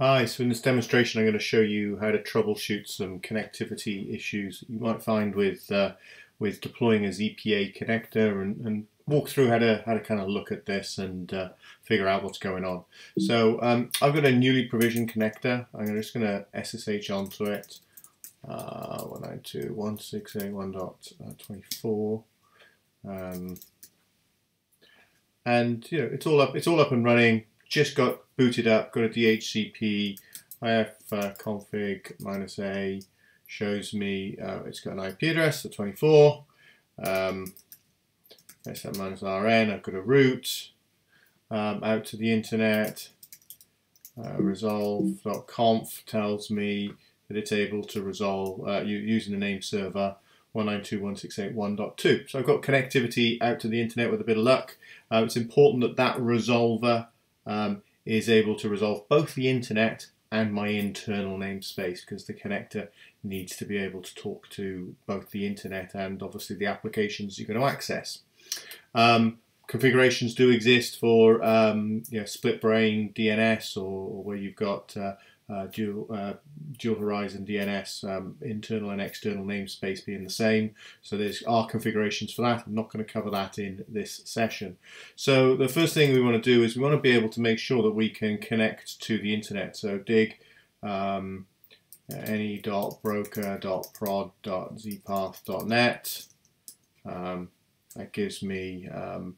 Hi, so in this demonstration I'm going to show you how to troubleshoot some connectivity issues that you might find with uh, with deploying a ZPA connector and, and, walk through how to how to kind of look at this and uh, figure out what's going on. So um, I've got a newly provisioned connector. I'm just going to SSH onto it. Uh, 192.168.1.24 um, and you know it's all up it's all up and running just got booted up, got a DHCP, IF uh, config minus A shows me uh, it's got an IP address of 24. Um, SM minus RN, I've got a route um, out to the internet. Uh, resolve.conf tells me that it's able to resolve uh, using the name server 192.168.1.2. So I've got connectivity out to the internet with a bit of luck. Uh, it's important that that resolver um, is able to resolve both the internet and my internal namespace because the connector needs to be able to talk to both the internet and obviously the applications you're going to access. Um, configurations do exist for um, you know, split brain DNS or, or where you've got uh, uh, dual, uh, dual horizon DNS, um, internal and external namespace being the same. So there's are configurations for that. I'm not going to cover that in this session. So the first thing we want to do is we want to be able to make sure that we can connect to the internet. So dig um, any.broker.prod.zpath.net. Um, that gives me um,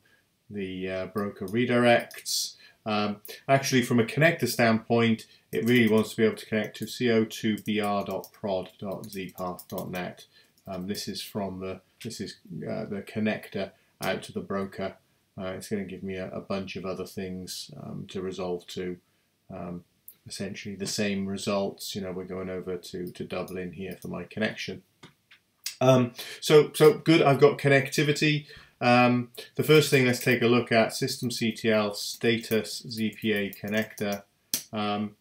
the uh, broker redirects. Um, actually, from a connector standpoint, it really wants to be able to connect to co2br.prod.zpath.net. Um, this is from the this is uh, the connector out to the broker. Uh, it's going to give me a, a bunch of other things um, to resolve to. Um, essentially the same results. You know, we're going over to to Dublin here for my connection. Um, so so good. I've got connectivity. Um, the first thing, let's take a look at systemctl status ZPA connector. Um,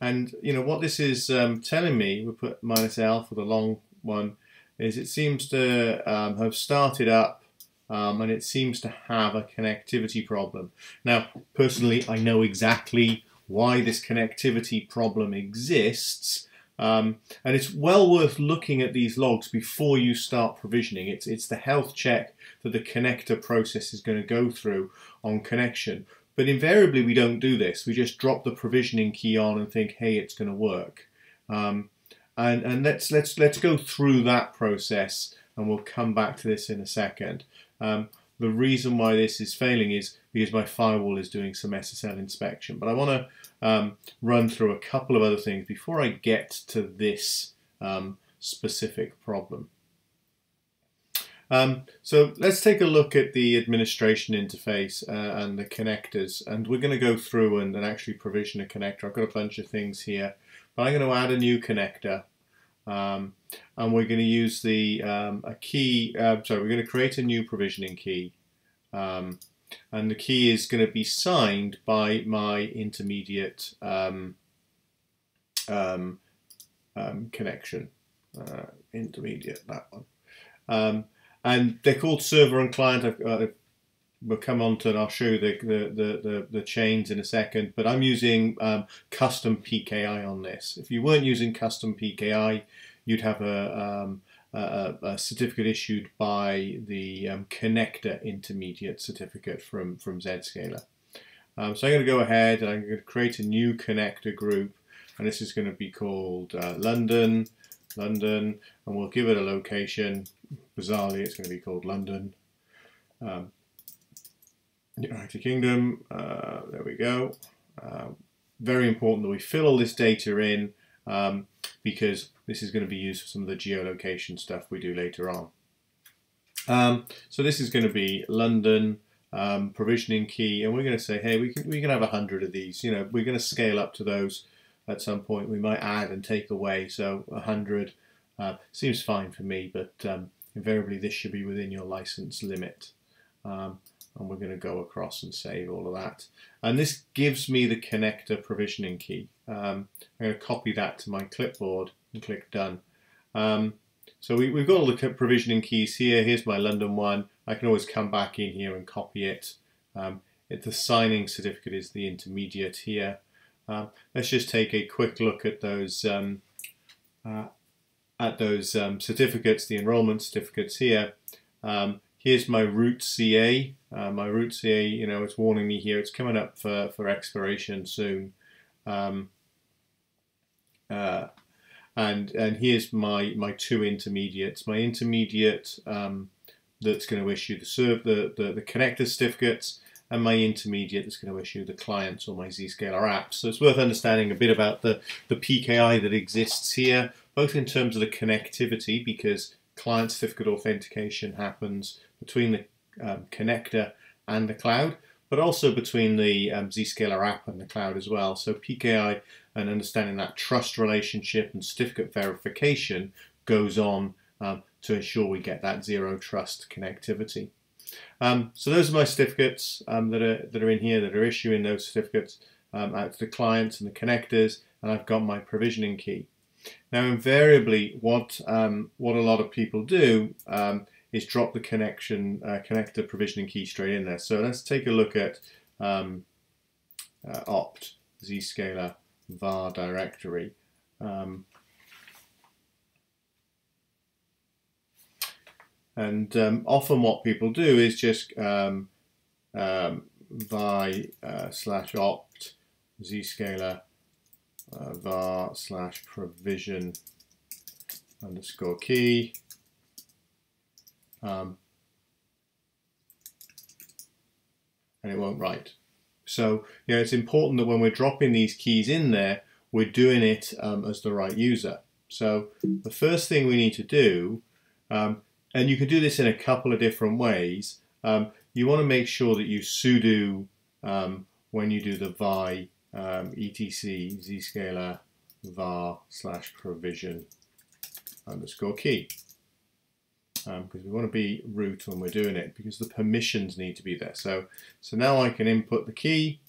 and you know what this is um, telling me, we put minus L for the long one, is it seems to um, have started up um, and it seems to have a connectivity problem. Now, personally, I know exactly why this connectivity problem exists. Um, and it's well worth looking at these logs before you start provisioning. It's, it's the health check that the connector process is going to go through on connection. But invariably we don't do this. We just drop the provisioning key on and think, hey, it's going to work. Um, and and let's, let's, let's go through that process and we'll come back to this in a second. Um, the reason why this is failing is because my firewall is doing some SSL inspection. But I want to um, run through a couple of other things before I get to this um, specific problem. Um, so let's take a look at the administration interface uh, and the connectors and we're going to go through and, and, actually provision a connector. I've got a bunch of things here but I'm going to add a new connector um, and we're going to use the um, a key, uh, sorry we're going to create a new provisioning key um, and the key is going to be signed by my intermediate um, um, um, connection. Uh, intermediate, that one. Um, and they're called server and client. Uh, we'll come on to and I'll show you the, the, the, the, chains in a second, but I'm using um, custom PKI on this. If you weren't using custom PKI, you'd have a, um, a, certificate issued by the um, connector intermediate certificate from, from Zscaler. Um, so I'm going to go ahead and I'm going to create a new connector group and this is going to be called uh, London, London, and we'll give it a location. Bizarrely, it's going to be called London. Um, United Kingdom, uh, there we go. Uh, very important that we fill all this data in um, because this is going to be used for some of the geolocation stuff we do later on. Um, so this is going to be London um, provisioning key, and we're going to say, hey, we can, we can have a hundred of these. You know, we're going to scale up to those at some point. We might add and take away. So a hundred uh, seems fine for me, but um, invariably this should be within your license limit. Um, and we're going to go across and save all of that. And this gives me the connector provisioning key. Um, I'm going to copy that to my clipboard and click done. Um, so we, have got all the provisioning keys here. Here's my London one. I can always come back in here and copy it. Um, it the signing certificate is the intermediate here. Um, let's just take a quick look at those um, uh, at those um, certificates, the enrollment certificates here. Um, here's my root CA. Uh, my root CA, you know, it's warning me here. It's coming up for, for expiration soon. Um, uh, and and here's my my two intermediates. My intermediate um, that's going to issue the serve the, the the connector certificates, and my intermediate that's going to issue the clients or my Zscaler apps. So it's worth understanding a bit about the the PKI that exists here, both in terms of the connectivity because client certificate authentication happens between the um, connector and the cloud, but also between the um, Zscaler app and the cloud as well. So PKI and understanding that trust relationship and certificate verification goes on um, to ensure we get that zero trust connectivity. Um, so those are my certificates um, that are that are in here that are issuing those certificates um, out to the clients and the connectors, and I've got my provisioning key. Now, invariably, what um, what a lot of people do um, is drop the connection uh, connector provisioning key straight in there. So let's take a look at um, uh, opt zscaler var directory. Um, and um, often what people do is just um, um, vi uh, slash opt zscaler uh, var slash provision underscore key um, and it won't write. So you know, it's important that when we're dropping these keys in there, we're doing it um, as the right user. So the first thing we need to do, um, and you can do this in a couple of different ways, um, you want to make sure that you sudo um, when you do the vi um, etc zscaler var slash provision underscore key because um, we want to be root when we're doing it because the permissions need to be there. So, so now I can input the key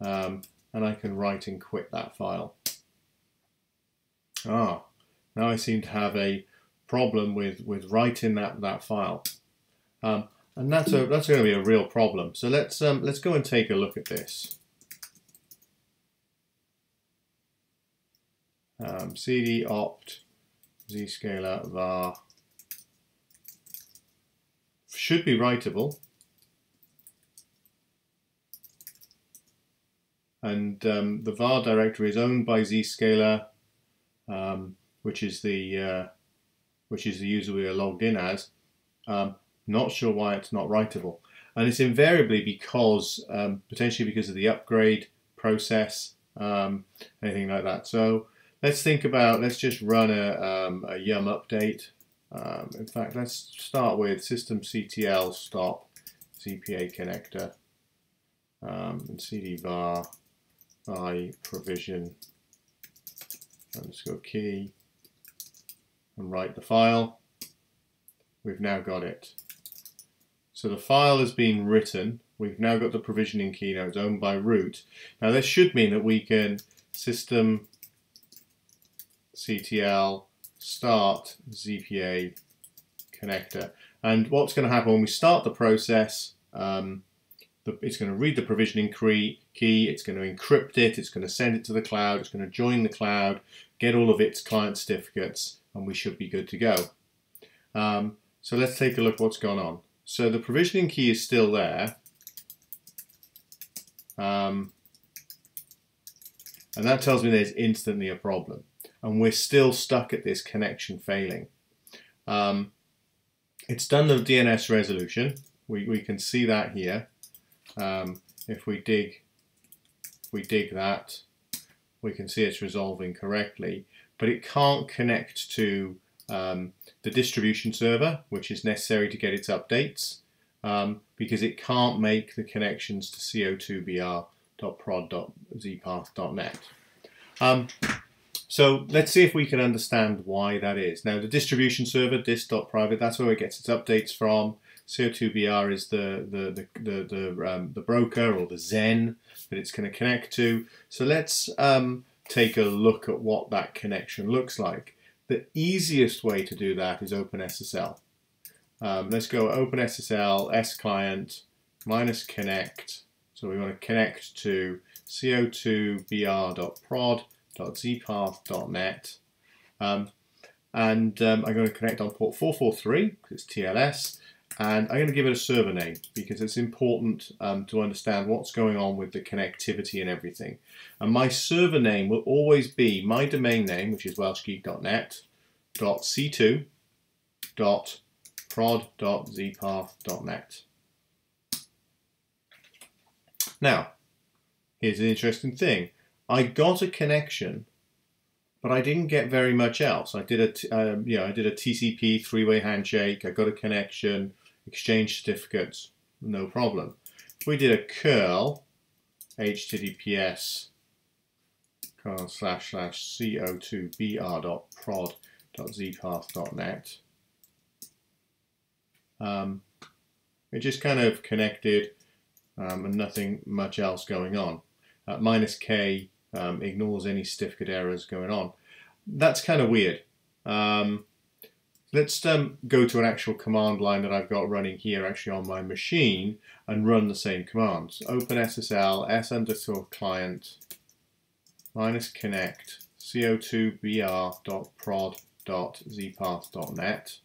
um, and I can write and quit that file. Ah, now I seem to have a problem with, with writing that, that file. Um, and that's, a, that's going to be a real problem. So let's, um, let's go and take a look at this. Um, cd opt zscaler var should be writable. And um, the var directory is owned by Zscaler, um, which is the uh, which is the user we are logged in as. Um, not sure why it's not writable, and it's invariably because um, potentially because of the upgrade process, um, anything like that. So let's think about let's just run a, um, a yum update um, in fact, let's start with systemctl stop ZPA connector um, and cd var i provision underscore key and write the file. We've now got it. So the file has been written. We've now got the provisioning key. Now it's owned by root. Now this should mean that we can system ctl start ZPA connector. And what's going to happen when we start the process, um, the, it's going to read the provisioning key, it's going to encrypt it, it's going to send it to the cloud, it's going to join the cloud, get all of its client certificates, and we should be good to go. Um, so let's take a look what's gone on. So the provisioning key is still there. Um, and that tells me there's instantly a problem and we're still stuck at this connection failing. Um, it's done the DNS resolution. We, we can see that here. Um, if we dig, we dig that, we can see it's resolving correctly, but it can't connect to um, the distribution server, which is necessary to get its updates, um, because it can't make the connections to co2br.prod.zpath.net. So let's see if we can understand why that is. Now the distribution server, dist.private, that's where it gets its updates from. CO2BR is the the the the, the, um, the broker or the Zen that it's going to connect to. So let's um, take a look at what that connection looks like. The easiest way to do that is OpenSSL. Um, let's go OpenSSL S client minus connect. So we want to connect to co2br.prod.zpath.net. Um, and um, I'm going to connect on port 443 because it's TLS and I'm going to give it a server name because it's important um, to understand what's going on with the connectivity and everything. And my server name will always be my domain name, which is welshgeek.net, .c2, prod.zpath.net. Now, here's an interesting thing. I got a connection, but I didn't get very much else. I did a, um, you know, I did a TCP three-way handshake. I got a connection exchange certificates, no problem. We did a curl https slash slash co2br.prod.zpath.net um, it just kind of connected um, and nothing much else going on. Uh, minus K um, ignores any certificate errors going on. That's kind of weird. Um, Let's um, go to an actual command line that I've got running here actually on my machine and run the same commands. OpenSSL s underscore client minus connect co2br.prod.zpath.net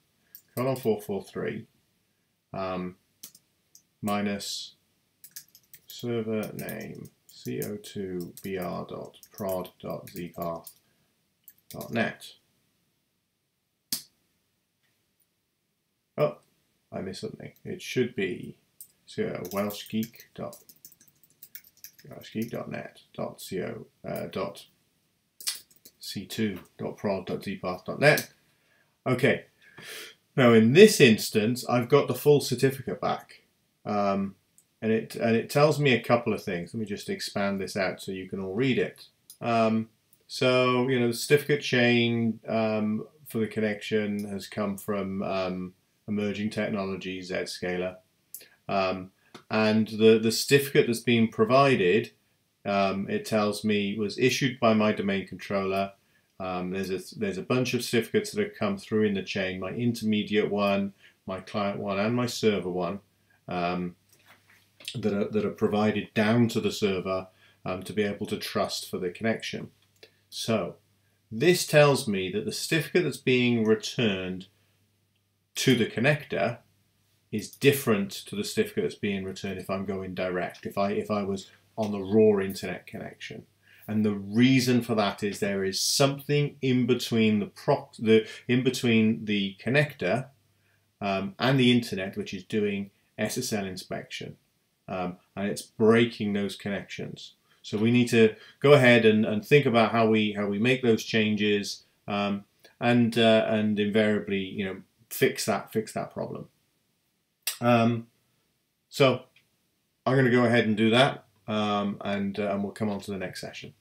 colon 443 um, minus server name co2br.prod.zpath.net Oh, I missed something. It should be so welshgeek dot welshgeek.net dot co uh, dot c2 dot prod dot zpath dot net. Okay. Now in this instance, I've got the full certificate back. Um, and it and it tells me a couple of things. Let me just expand this out so you can all read it. Um, so you know the certificate chain um, for the connection has come from um, emerging technology, Zscaler. Um, and the, the certificate that's being provided, um, it tells me, was issued by my domain controller. Um, there's, a, there's a bunch of certificates that have come through in the chain, my intermediate one, my client one, and my server one, um, that, are, that are provided down to the server um, to be able to trust for the connection. So this tells me that the certificate that's being returned to the connector is different to the certificate that's being returned if I'm going direct, if I, if I was on the raw internet connection. And the reason for that is there is something in between the, proc the in between the connector um, and the internet which is doing SSL inspection. Um, and it's breaking those connections. So we need to go ahead and, and think about how we how we make those changes um, and uh, and invariably you know fix that fix that problem. Um, so I'm going to go ahead and do that, um, and, uh, and we'll come on to the next session.